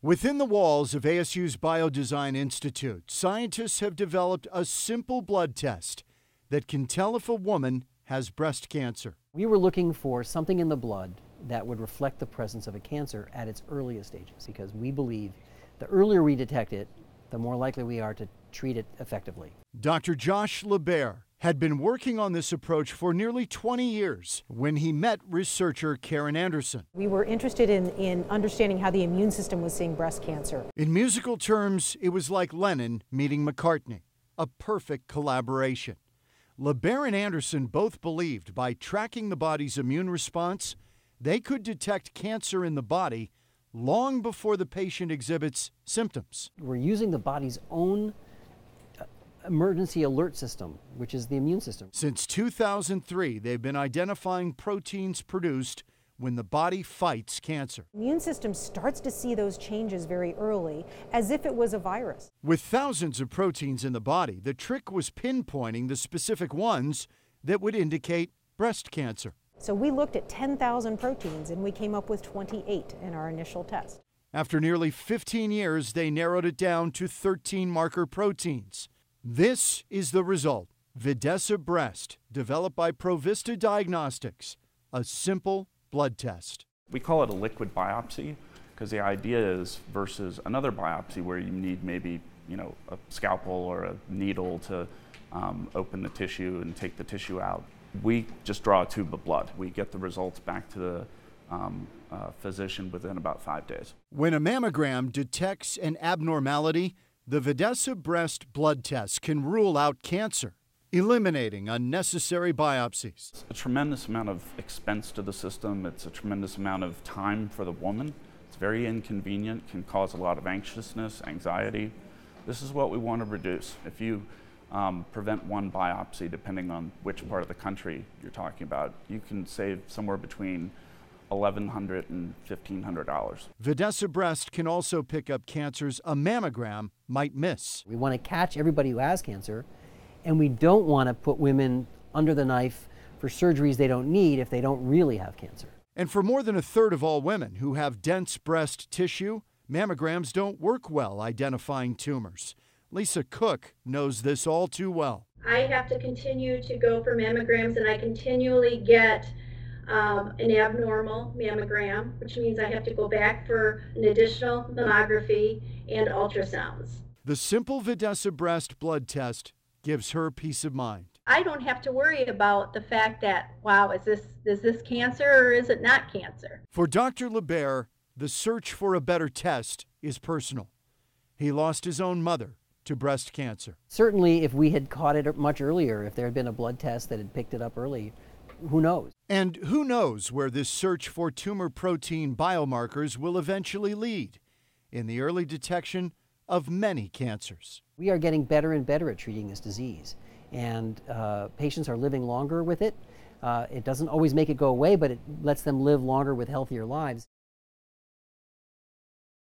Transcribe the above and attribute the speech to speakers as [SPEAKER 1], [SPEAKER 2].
[SPEAKER 1] Within the walls of ASU's Biodesign Institute, scientists have developed a simple blood test that can tell if a woman has breast cancer.
[SPEAKER 2] We were looking for something in the blood that would reflect the presence of a cancer at its earliest stages because we believe the earlier we detect it, the more likely we are to treat it effectively.
[SPEAKER 1] Dr. Josh LaBaer had been working on this approach for nearly 20 years when he met researcher Karen Anderson.
[SPEAKER 3] We were interested in, in understanding how the immune system was seeing breast cancer.
[SPEAKER 1] In musical terms, it was like Lennon meeting McCartney, a perfect collaboration. LaBaer and Anderson both believed by tracking the body's immune response, they could detect cancer in the body long before the patient exhibits symptoms.
[SPEAKER 2] We're using the body's own emergency alert system, which is the immune system.
[SPEAKER 1] Since 2003, they've been identifying proteins produced when the body fights cancer.
[SPEAKER 3] The immune system starts to see those changes very early as if it was a virus.
[SPEAKER 1] With thousands of proteins in the body, the trick was pinpointing the specific ones that would indicate breast cancer.
[SPEAKER 3] So we looked at 10,000 proteins and we came up with 28 in our initial test.
[SPEAKER 1] After nearly 15 years, they narrowed it down to 13 marker proteins. This is the result Videssa Breast, developed by Provista Diagnostics, a simple blood test.
[SPEAKER 4] We call it a liquid biopsy because the idea is versus another biopsy where you need maybe you know a scalpel or a needle to um, open the tissue and take the tissue out we just draw a tube of blood. We get the results back to the um, uh, physician within about five days.
[SPEAKER 1] When a mammogram detects an abnormality, the Videssa breast blood test can rule out cancer, eliminating unnecessary biopsies.
[SPEAKER 4] It's a tremendous amount of expense to the system. It's a tremendous amount of time for the woman. It's very inconvenient, can cause a lot of anxiousness, anxiety. This is what we want to reduce. If you um, prevent one biopsy, depending on which part of the country you're talking about, you can save somewhere between $1,100 and $1,500.
[SPEAKER 1] Videssa Breast can also pick up cancers a mammogram might miss.
[SPEAKER 2] We want to catch everybody who has cancer, and we don't want to put women under the knife for surgeries they don't need if they don't really have cancer.
[SPEAKER 1] And for more than a third of all women who have dense breast tissue, mammograms don't work well identifying tumors. Lisa Cook knows this all too well.
[SPEAKER 5] I have to continue to go for mammograms, and I continually get um, an abnormal mammogram, which means I have to go back for an additional mammography and ultrasounds.
[SPEAKER 1] The simple Videssa breast blood test gives her peace of mind.
[SPEAKER 5] I don't have to worry about the fact that, wow, is this is this cancer or is it not cancer?
[SPEAKER 1] For Dr. LaBaer, the search for a better test is personal. He lost his own mother to breast cancer.
[SPEAKER 2] Certainly, if we had caught it much earlier, if there had been a blood test that had picked it up early, who knows?
[SPEAKER 1] And who knows where this search for tumor protein biomarkers will eventually lead in the early detection of many cancers.
[SPEAKER 2] We are getting better and better at treating this disease, and uh, patients are living longer with it. Uh, it doesn't always make it go away, but it lets them live longer with healthier lives.